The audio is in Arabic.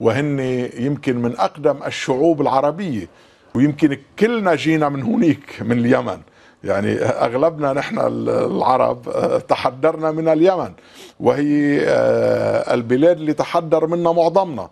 وهن يمكن من أقدم الشعوب العربية ويمكن كلنا جينا من هونيك من اليمن. يعني أغلبنا نحن العرب آه، تحدرنا من اليمن. وهي آه، البلاد اللي تحدر منها معظمنا.